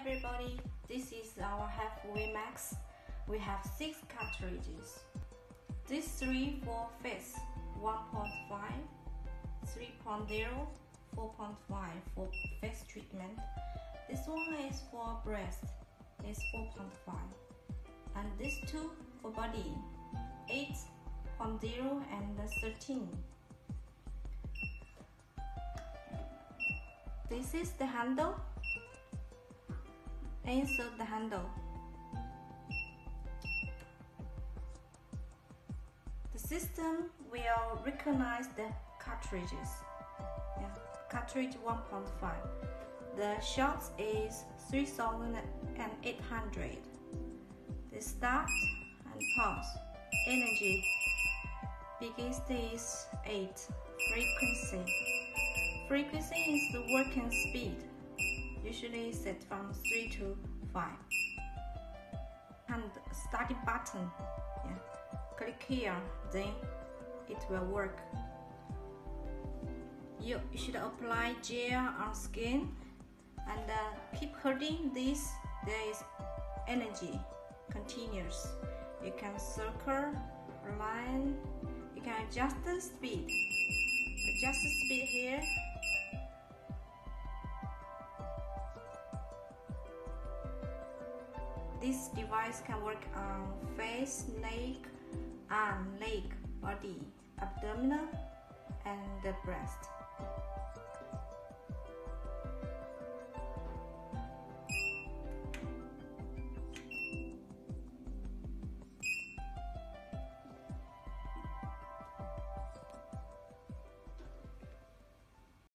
everybody, this is our HIFU Vmax. We have 6 cartridges. These 3 for face 1.5, 3.0, 4.5 for face treatment. This one is for breast, is 4.5. And these two for body, 8.0 and 13. This is the handle insert the handle. The system will recognize the cartridges. Yeah, cartridge 1.5. The shot is 3800. The start and pause. Energy. Biggest is 8. Frequency. Frequency is the working speed usually set from 3 to 5 and starting button yeah. Click here then it will work. You should apply gel on skin and uh, keep holding this there is energy continuous. You can circle line. You can adjust the speed. Adjust the speed here This device can work on face, neck, arm, leg, body, abdominal, and the breast.